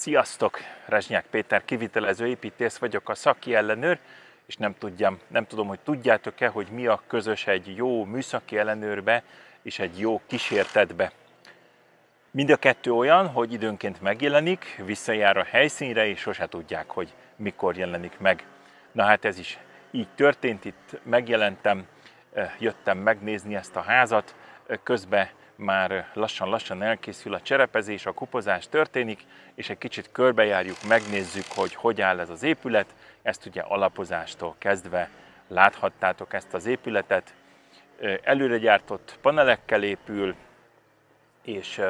Sziasztok! Rezsnyák Péter kivitelező építész vagyok, a szaki ellenőr, és nem, tudjam, nem tudom, hogy tudjátok-e, hogy mi a közös egy jó műszaki ellenőrbe és egy jó kísértetbe. Mind a kettő olyan, hogy időnként megjelenik, visszajár a helyszínre, és sose tudják, hogy mikor jelenik meg. Na hát ez is így történt, itt megjelentem, eh, jöttem megnézni ezt a házat, eh, közben már lassan-lassan elkészül a cserepezés, a kupozás történik, és egy kicsit körbejárjuk, megnézzük, hogy hogy áll ez az épület. Ezt ugye alapozástól kezdve láthattátok ezt az épületet. Előre gyártott panelekkel épül, és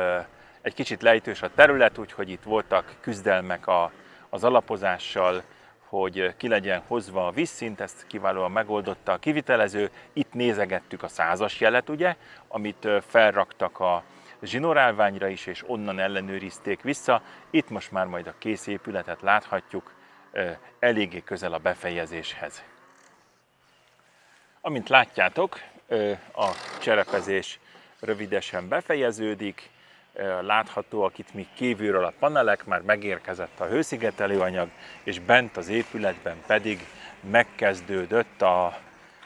egy kicsit lejtős a terület, úgyhogy itt voltak küzdelmek a, az alapozással, hogy ki legyen hozva a vízszint, ezt kiválóan megoldotta a kivitelező. Itt nézegettük a százas jelet, ugye, amit felraktak a zsinórálványra is, és onnan ellenőrizték vissza. Itt most már majd a kész épületet láthatjuk eléggé közel a befejezéshez. Amint látjátok, a cserepezés rövidesen befejeződik, láthatóak itt még kívülről a panelek, már megérkezett a hőszigetelőanyag, és bent az épületben pedig megkezdődött a,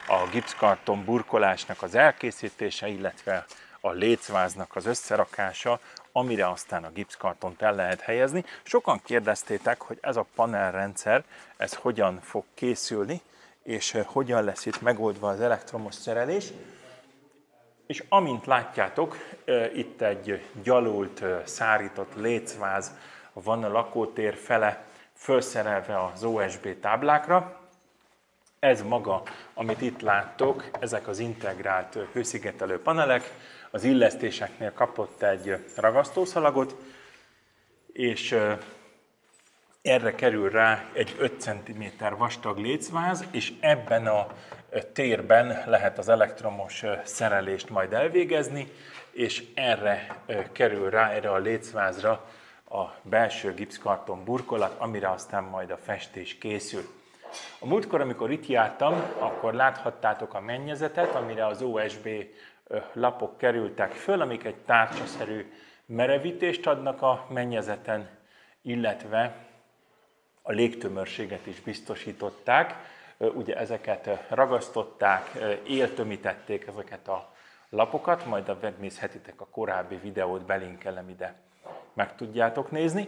a gipszkarton burkolásnak az elkészítése, illetve a lécváznak az összerakása, amire aztán a gipszkartont el lehet helyezni. Sokan kérdeztétek, hogy ez a panelrendszer, ez hogyan fog készülni, és hogyan lesz itt megoldva az elektromos szerelés. És amint látjátok, itt egy gyalult, szárított lécváz van a lakótér fele felszerelve az OSB táblákra. Ez maga, amit itt láttok, ezek az integrált hőszigetelő panelek. Az illesztéseknél kapott egy ragasztószalagot, és erre kerül rá egy 5 cm vastag lécváz, és ebben a térben lehet az elektromos szerelést majd elvégezni, és erre kerül rá, erre a lécvázra a belső gipszkarton burkolat, amire aztán majd a festés készül. A múltkor, amikor itt jártam, akkor láthattátok a mennyezetet, amire az OSB lapok kerültek föl, amik egy tárcsaszerű merevítést adnak a mennyezeten, illetve a légtömörséget is biztosították. Ugye ezeket ragasztották, éltömítették ezeket a lapokat, majd a megnézhetitek a korábbi videót, belinkelem ide, meg tudjátok nézni.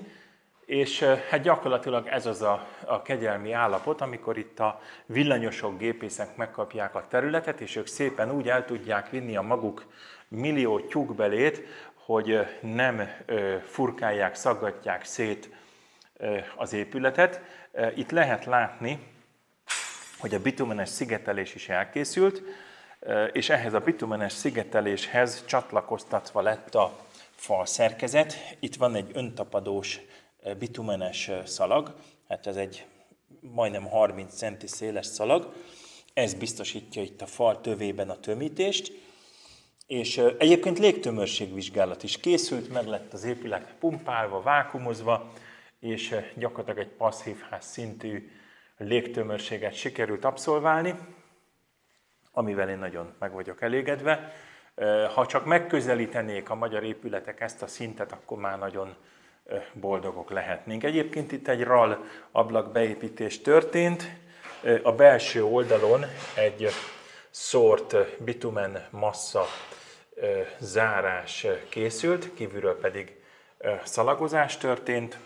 És hát gyakorlatilag ez az a, a kegyelmi állapot, amikor itt a villanyosok, gépészek megkapják a területet, és ők szépen úgy el tudják vinni a maguk millió tyúkbelét, hogy nem furkálják, szaggatják szét az épületet. Itt lehet látni, hogy a bitumenes szigetelés is elkészült, és ehhez a bitumenes szigeteléshez csatlakoztatva lett a fal szerkezet. Itt van egy öntapadós bitumenes szalag, hát ez egy majdnem 30 centi széles szalag. Ez biztosítja itt a fal tövében a tömítést, és egyébként légtömörségvizsgálat is készült, meg lett az épület pumpálva, vákumozva, és gyakorlatilag egy passzívház szintű légtömörséget sikerült abszolválni, amivel én nagyon meg vagyok elégedve. Ha csak megközelítenék a magyar épületek ezt a szintet, akkor már nagyon boldogok lehetnénk. Egyébként itt egy RAL ablak beépítés történt. A belső oldalon egy szórt bitumen massa zárás készült, kívülről pedig szalagozás történt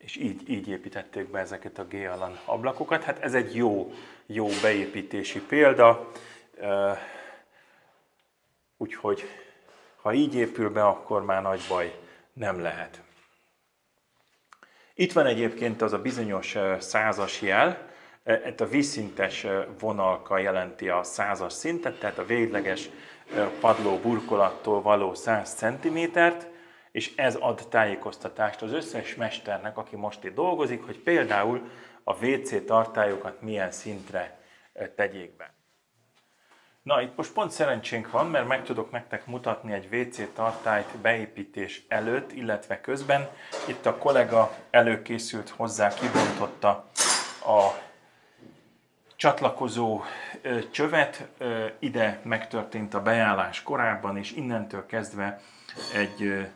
és így, így építették be ezeket a G-alan ablakokat. Hát ez egy jó, jó beépítési példa, úgyhogy ha így épül be, akkor már nagy baj nem lehet. Itt van egyébként az a bizonyos százas jel, itt a vízszintes vonalka jelenti a százas szintet, tehát a végleges padló burkolattól való 100 cm-t, és ez ad tájékoztatást az összes mesternek, aki most itt dolgozik, hogy például a WC tartályokat milyen szintre tegyék be. Na, itt most pont szerencsénk van, mert meg tudok nektek mutatni egy WC tartályt beépítés előtt, illetve közben. Itt a kollega előkészült hozzá, kibontotta a csatlakozó csövet, ide megtörtént a beállás korábban, és innentől kezdve egy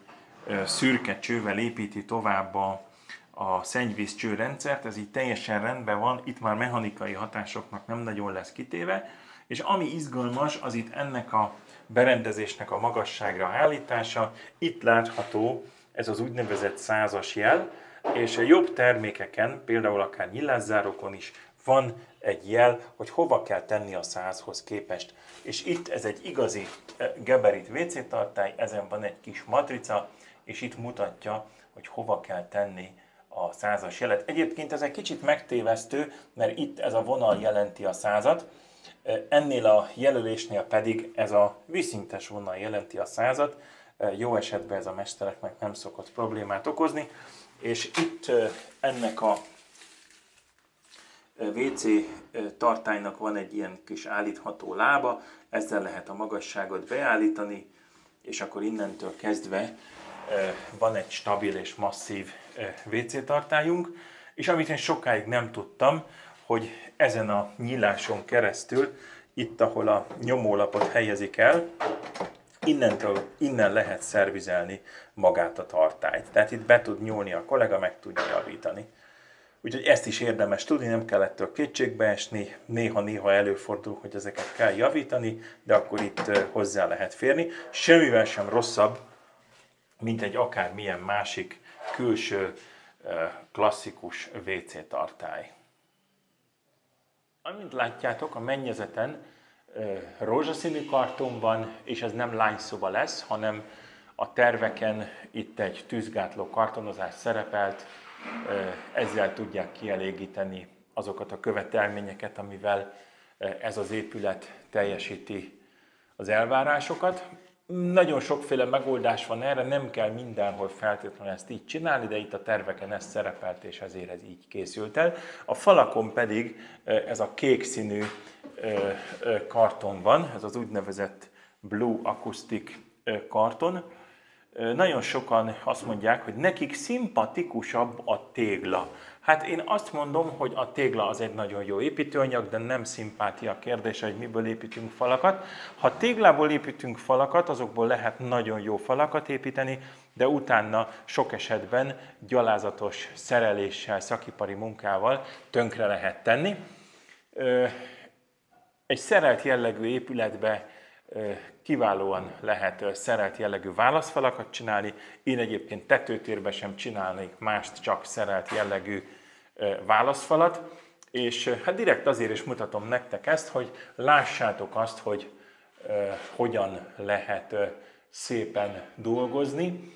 szürke csővel építi tovább a, a szennyvíz csőrendszert, ez így teljesen rendben van, itt már mechanikai hatásoknak nem nagyon lesz kitéve, és ami izgalmas, az itt ennek a berendezésnek a magasságra állítása. Itt látható ez az úgynevezett százas jel, és a jobb termékeken, például akár nyilászárokon is van egy jel, hogy hova kell tenni a százhoz képest. És itt ez egy igazi geberit WC tartály, ezen van egy kis matrica, és itt mutatja, hogy hova kell tenni a százas jelet. Egyébként ez egy kicsit megtévesztő, mert itt ez a vonal jelenti a százat, ennél a jelölésnél pedig ez a vízszintes vonal jelenti a százat. Jó esetben ez a mestereknek nem szokott problémát okozni, és itt ennek a WC tartálynak van egy ilyen kis állítható lába, ezzel lehet a magasságot beállítani, és akkor innentől kezdve van egy stabil és masszív WC tartályunk, és amit én sokáig nem tudtam, hogy ezen a nyíláson keresztül, itt ahol a nyomólapot helyezik el, innentől, innen lehet szervizelni magát a tartályt. Tehát itt be tud nyúlni a kollega, meg tudja javítani. Úgyhogy ezt is érdemes tudni, nem kell ettől kétségbe esni, néha-néha előfordul, hogy ezeket kell javítani, de akkor itt hozzá lehet férni. Semmivel sem rosszabb, mint egy akármilyen másik külső klasszikus WC tartály. Amint látjátok, a mennyezeten rózsaszínű karton van, és ez nem lányszoba lesz, hanem a terveken itt egy tűzgátló kartonozás szerepelt, ezzel tudják kielégíteni azokat a követelményeket, amivel ez az épület teljesíti az elvárásokat. Nagyon sokféle megoldás van erre, nem kell mindenhol feltétlenül ezt így csinálni, de itt a terveken ez szerepelt, és ezért ez így készült el. A falakon pedig ez a kék színű karton van, ez az úgynevezett Blue Acoustic karton. Nagyon sokan azt mondják, hogy nekik szimpatikusabb a tégla. Hát én azt mondom, hogy a tégla az egy nagyon jó építőanyag, de nem szimpátia kérdése, hogy miből építünk falakat. Ha téglából építünk falakat, azokból lehet nagyon jó falakat építeni, de utána sok esetben gyalázatos szereléssel, szakipari munkával tönkre lehet tenni. Egy szerelt jellegű épületbe kiválóan lehet szerelt jellegű válaszfalakat csinálni. Én egyébként tetőtérbe sem csinálnék mást, csak szerelt jellegű válaszfalat. És hát direkt azért is mutatom nektek ezt, hogy lássátok azt, hogy hogyan lehet szépen dolgozni.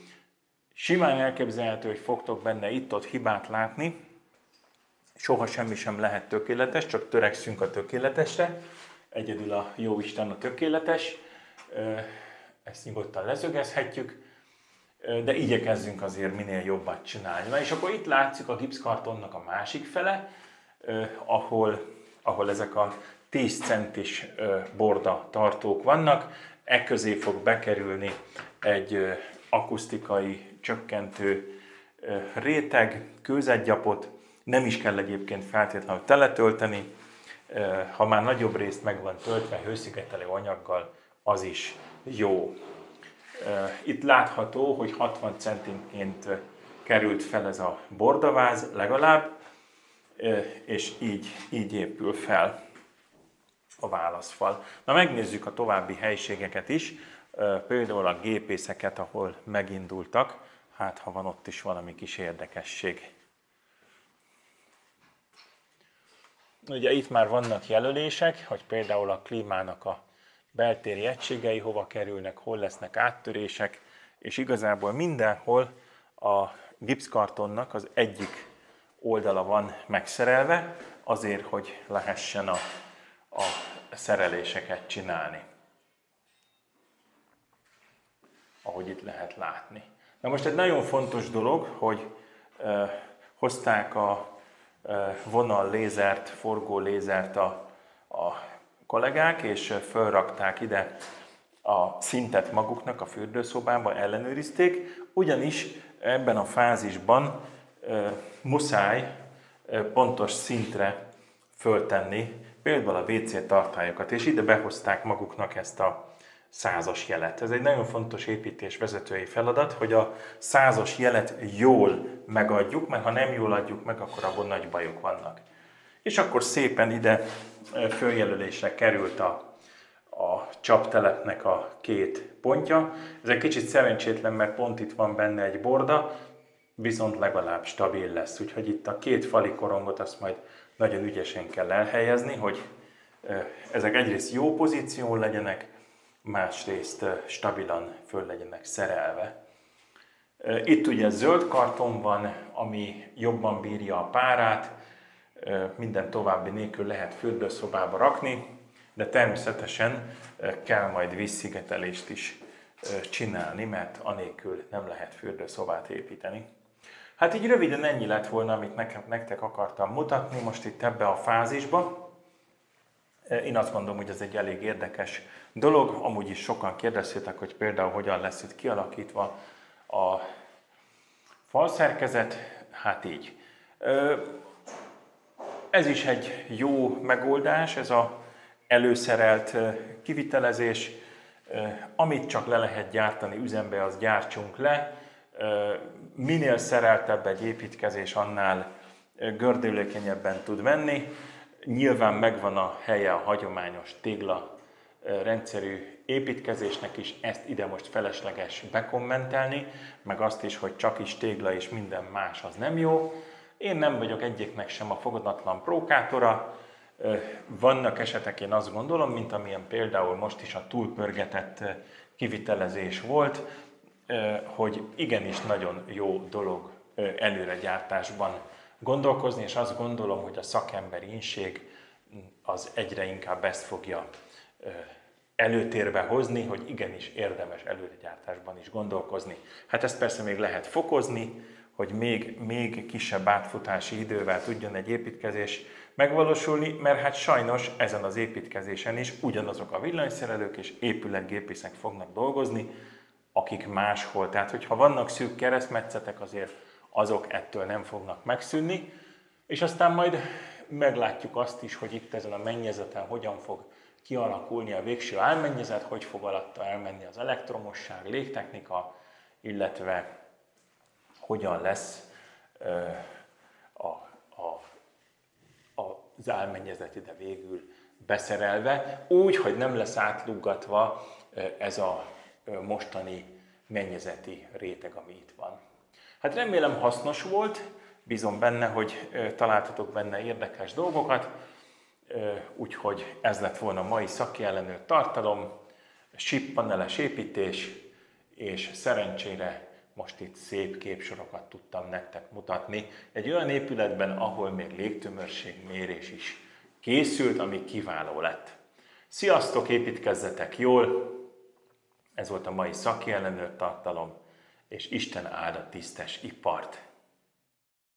Simán elképzelhető, hogy fogtok benne itt-ott hibát látni. Soha semmi sem lehet tökéletes, csak törekszünk a tökéletesre egyedül a jó Isten a tökéletes, ezt nyugodtan lezögezhetjük, de igyekezzünk azért minél jobbat csinálni. Na és akkor itt látszik a gipszkartonnak a másik fele, ahol, ahol ezek a 10 centis borda tartók vannak, e közé fog bekerülni egy akusztikai csökkentő réteg, kőzetgyapot, nem is kell egyébként feltétlenül teletölteni, ha már nagyobb részt meg van töltve hőszigetelő anyaggal, az is jó. Itt látható, hogy 60 centinként került fel ez a bordaváz legalább, és így, így épül fel a válaszfal. Na megnézzük a további helységeket is, például a gépészeket, ahol megindultak, hát ha van ott is valami kis érdekesség. Ugye itt már vannak jelölések, hogy például a klímának a beltéri egységei hova kerülnek, hol lesznek áttörések, és igazából mindenhol a gipszkartonnak az egyik oldala van megszerelve, azért, hogy lehessen a, a szereléseket csinálni. Ahogy itt lehet látni. Na most egy nagyon fontos dolog, hogy uh, hozták a vonal lézert, forgó lézert a, a kollégák, és felrakták ide a szintet maguknak a fürdőszobába, ellenőrizték, ugyanis ebben a fázisban muszáj pontos szintre föltenni például a WC tartályokat, és ide behozták maguknak ezt a százas jelet. Ez egy nagyon fontos építés vezetői feladat, hogy a százas jelet jól megadjuk, mert ha nem jól adjuk meg, akkor abban nagy bajok vannak. És akkor szépen ide följelölésre került a, a csaptelepnek a két pontja. Ez egy kicsit szerencsétlen, mert pont itt van benne egy borda, viszont legalább stabil lesz. Úgyhogy itt a két fali korongot azt majd nagyon ügyesen kell elhelyezni, hogy ezek egyrészt jó pozíción legyenek, másrészt stabilan föl legyenek szerelve. Itt ugye zöld karton van, ami jobban bírja a párát, minden további nélkül lehet fürdőszobába rakni, de természetesen kell majd vízszigetelést is csinálni, mert anélkül nem lehet fürdőszobát építeni. Hát így röviden ennyi lett volna, amit nektek akartam mutatni most itt ebbe a fázisba. Én azt gondolom, hogy ez egy elég érdekes dolog. Amúgy is sokan kérdeztétek, hogy például hogyan lesz itt kialakítva a falszerkezet. Hát így. Ez is egy jó megoldás, ez a előszerelt kivitelezés. Amit csak le lehet gyártani üzembe, az gyártsunk le. Minél szereltebb egy építkezés, annál gördülékenyebben tud menni. Nyilván megvan a helye a hagyományos tégla rendszerű építkezésnek is, ezt ide most felesleges bekommentelni, meg azt is, hogy csak is tégla és minden más az nem jó. Én nem vagyok egyiknek sem a fogadatlan prókátora, vannak esetek, én azt gondolom, mint amilyen például most is a túlpörgetett kivitelezés volt, hogy igenis nagyon jó dolog előregyártásban gondolkozni, és azt gondolom, hogy a szakemberi inség az egyre inkább ezt fogja előtérbe hozni, hogy igenis érdemes előregyártásban is gondolkozni. Hát ezt persze még lehet fokozni, hogy még, még kisebb átfutási idővel tudjon egy építkezés megvalósulni, mert hát sajnos ezen az építkezésen is ugyanazok a villanyszerelők és épületgépészek fognak dolgozni, akik máshol. Tehát, hogyha vannak szűk keresztmetszetek, azért azok ettől nem fognak megszűnni, és aztán majd meglátjuk azt is, hogy itt ezen a mennyezeten hogyan fog kialakulni a végső álmennyezet, hogy fog alatta elmenni az elektromosság, légtechnika, illetve hogyan lesz a, a, a, az álmennyezet ide végül beszerelve, úgy, hogy nem lesz átluggatva ez a mostani mennyezeti réteg, ami itt van. Hát remélem hasznos volt, bízom benne, hogy találtatok benne érdekes dolgokat, úgyhogy ez lett volna a mai szakjelenő tartalom, paneles építés, és szerencsére most itt szép képsorokat tudtam nektek mutatni. Egy olyan épületben, ahol még légtömörségmérés is készült, ami kiváló lett. Sziasztok, építkezzetek jól! Ez volt a mai szakjelenő tartalom, és Isten áld a tisztes ipart!